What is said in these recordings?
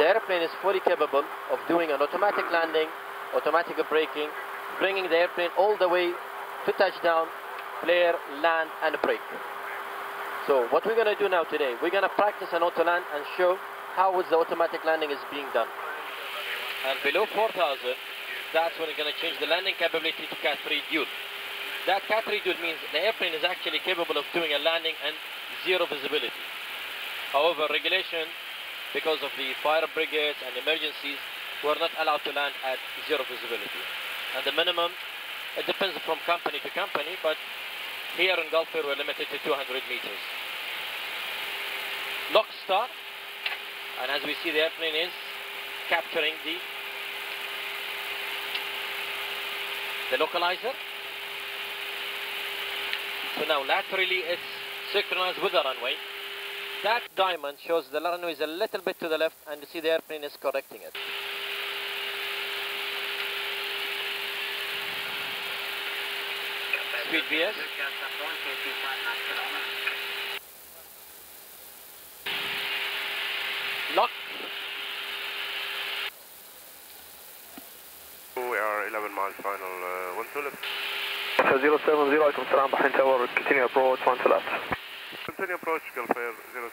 The airplane is fully capable of doing an automatic landing, automatic braking, bringing the airplane all the way to touchdown, flare, land, and brake. So what we're going to do now today, we're going to practice an auto land and show how the automatic landing is being done. And below 4,000, that's when we're going to change the landing capability to Cat 3 dual. That Cat 3 dual means the airplane is actually capable of doing a landing and zero visibility. However, regulation, because of the fire brigades and emergencies, we're not allowed to land at zero visibility. And the minimum, it depends from company to company, but here in Gulf we're limited to 200 meters. Lock start, and as we see the airplane is capturing the the localizer. So now laterally it's synchronized with the runway. That diamond shows the runway is a little bit to the left and you see the airplane is correcting it. Speed VS. Lock. We are 11 miles final, uh, one to left. 070, I come to behind tower, continue approach, one to left. Continue approach, Gulf Air 070.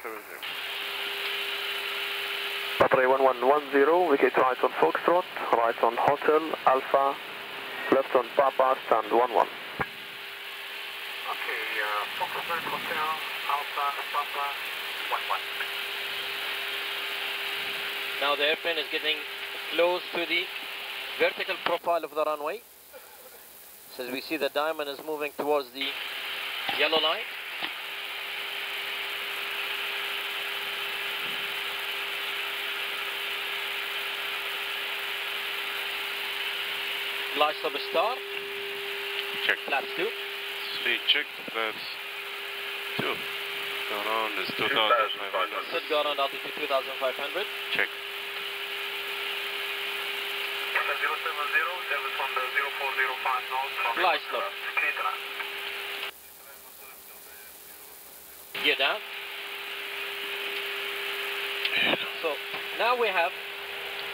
Battery 1110 vacate right on Foxtrot right on Hotel Alpha left on Papa stand 11 Okay, uh, Foxtrot Hotel Alpha Papa 11. Now the airplane is getting close to the vertical profile of the runway. So as we see the diamond is moving towards the yellow line. Glide slope start, Check. flaps 2. Speed check, flaps 2. Around is 2,500. Set go around altitude 2500. Check. 070, service from the 0405 north from Glide slope. Gear down. So now we have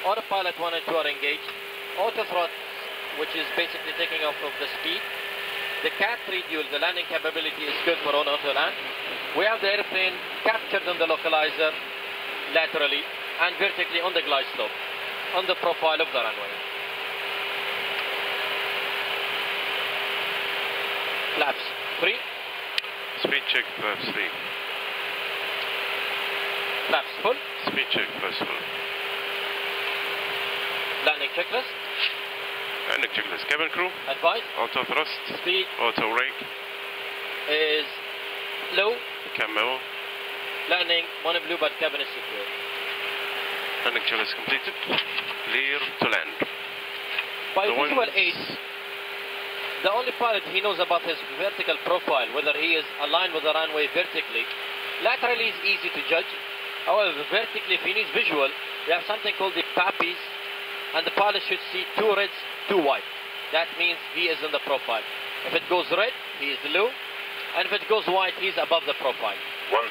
autopilot 1 and 2 are engaged. Autothrust, which is basically taking off of the speed. The Cat 3 dual, the landing capability is good for on auto land. We have the airplane captured on the localizer laterally and vertically on the glide slope on the profile of the runway. Flaps 3, Speed check, flaps 3. flaps full, Speed check, flaps full. landing checklist, Landing checklist. Cabin crew, advice, auto thrust, speed auto brake, is low, camo. landing mono blue but cabin is secure. Landing checklist completed. Clear to land. By The visual one- aid, the only pilot he knows about his vertical profile, whether he is aligned with the runway vertically. Laterally is easy to judge. However, vertically, if he needs visual, we have something called the PAPIs, and the pilot should see two reds, two white. That means he is in the profile. If it goes red, he is low, and if it goes white, he's above the profile. 1000.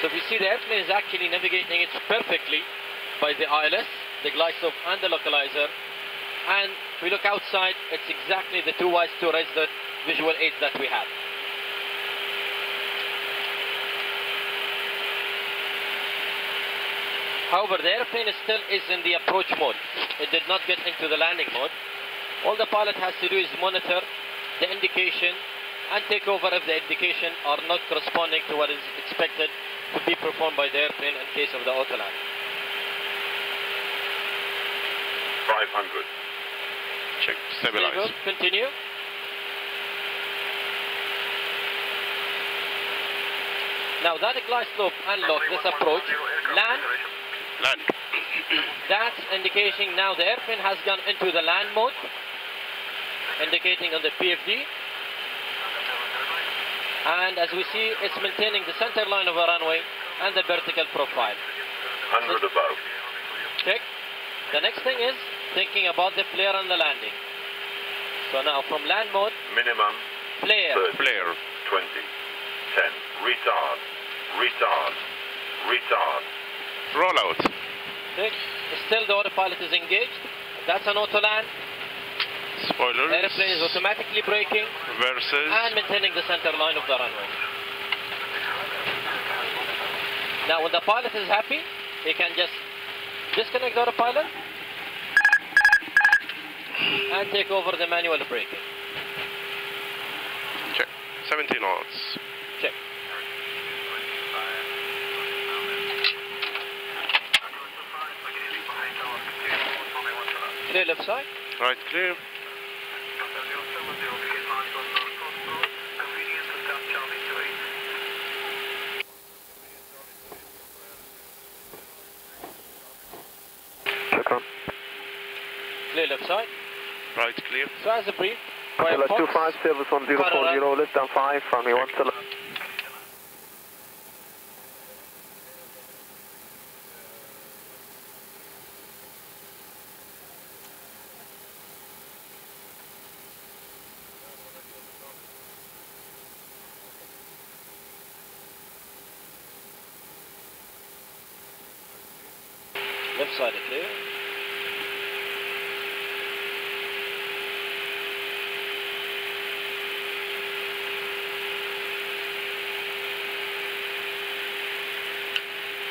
So if you see the airplane is actually navigating it perfectly by the ILS, the glide slope and the localizer. And if we look outside, it's exactly the two whites, two reds, the visual aids that we have. However, the airplane still is in the approach mode. It did not get into the landing mode. All the pilot has to do is monitor the indication and take over if the indication are not corresponding to what is expected to be performed by the airplane in case of the auto land. 500. Check. Stable, Stabilize. continue. Now that glide slope unlock, this approach, land, Land. that's indicating now the airplane has gone into the land mode, indicating on the PFD. And as we see, it's maintaining the center line of the runway and the vertical profile. 100 above. Check. The next thing is thinking about the flare on the landing. So now from land mode, Minimum flare, 30, Flare. 20, 10. Retard, retard, retard. Roll out. Okay. Still the autopilot is engaged. That's an auto land. Spoilers. Airplane is automatically braking Versus. and maintaining the center line of the runway. Now, when the pilot is happy, he can just disconnect the autopilot and take over the manual braking. Check. 70 knots. Clear left side. Right clear. Check on. Clear left side. Right clear. So as a brief, Hotel Royal Fox, 25, service 1040, less than 5, runway 1 to side clear.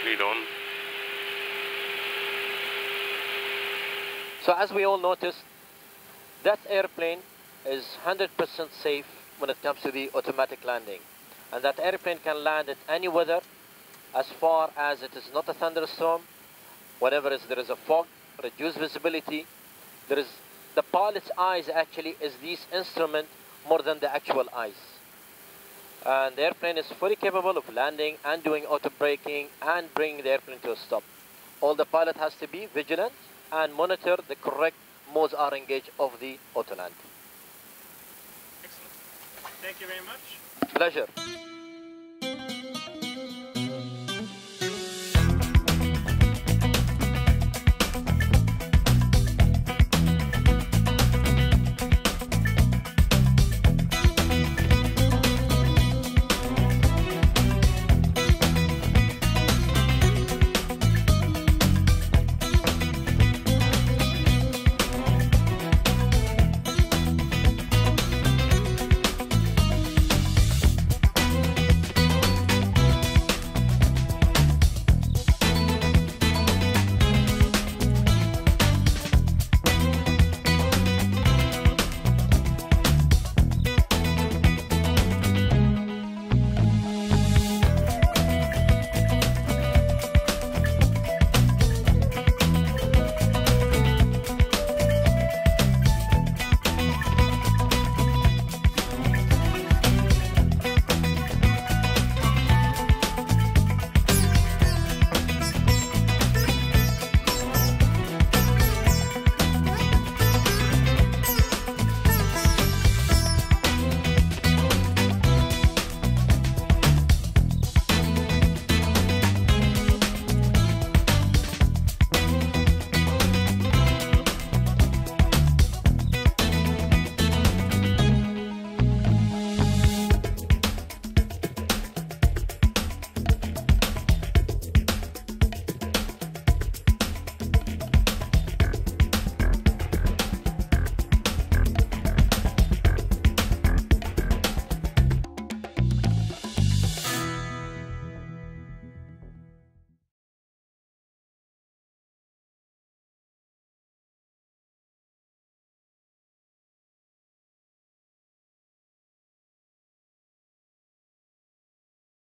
Lead on. So as we all noticed, that airplane is 100% safe when it comes to the automatic landing. And that airplane can land at any weather as far as it is not a thunderstorm, whenever is, there is a fog, reduced visibility, there is the pilot's eyes actually is this instrument more than the actual eyes. And the airplane is fully capable of landing and doing auto braking and bringing the airplane to a stop. All the pilot has to be vigilant and monitor the correct modes are engaged of the auto land. Excellent. Thank you very much. Pleasure.